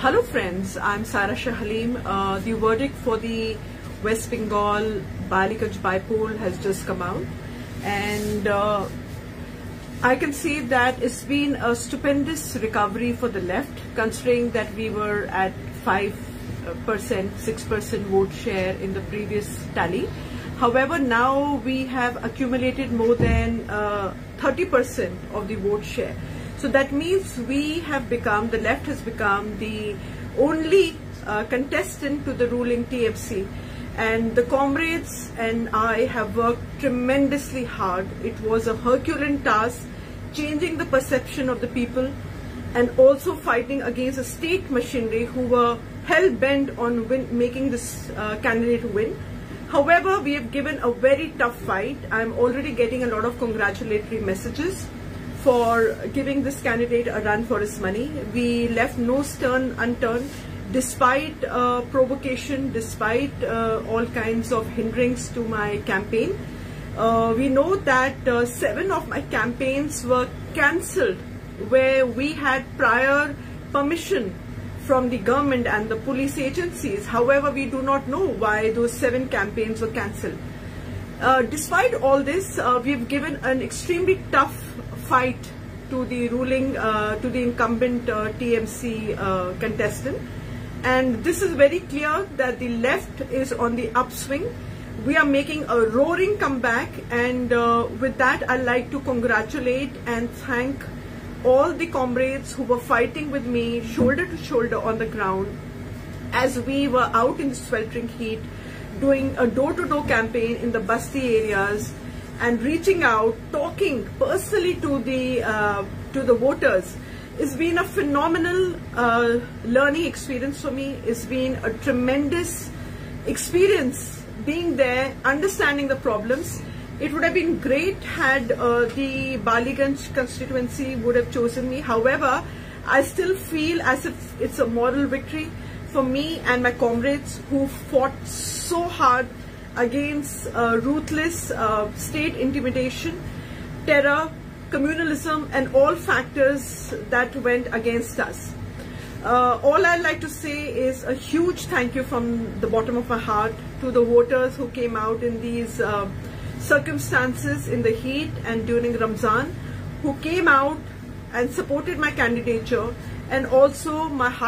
Hello friends, I'm Saira Shah Halim. Uh, the verdict for the West Bengal Ballygunge bypoll has just come out and uh, I can see that it's been a stupendous recovery for the left considering that we were at 5%, 6% vote share in the previous tally. However, now we have accumulated more than 30% uh, of the vote share. So that means we have become, the left has become the only uh, contestant to the ruling TMC. And the comrades and I have worked tremendously hard. It was a Herculean task, changing the perception of the people and also fighting against a state machinery who were hell-bent on win, making this uh, candidate win. However, we have given a very tough fight. I'm already getting a lot of congratulatory messages for giving this candidate a run for his money. We left no stone unturned despite uh, provocation, despite uh, all kinds of hinderings to my campaign. Uh, we know that uh, seven of my campaigns were cancelled where we had prior permission from the government and the police agencies. However, we do not know why those seven campaigns were cancelled. Uh, despite all this, uh, we've given an extremely tough fight to the ruling, uh, to the incumbent uh, TMC uh, contestant. And this is very clear that the left is on the upswing. We are making a roaring comeback and uh, with that I'd like to congratulate and thank all the comrades who were fighting with me shoulder to shoulder on the ground as we were out in the sweltering heat doing a door-to-door -door campaign in the Basti areas and reaching out, talking personally to the uh, to the voters, it's been a phenomenal uh, learning experience for me. It's been a tremendous experience being there, understanding the problems. It would have been great had uh, the Ballygunge constituency would have chosen me. However, I still feel as if it's a moral victory for me and my comrades who fought so hard against uh, ruthless uh, state intimidation, terror, communalism and all factors that went against us. Uh, all I'd like to say is a huge thank you from the bottom of my heart to the voters who came out in these uh, circumstances in the heat and during Ramzan, who came out and supported my candidature and also my heart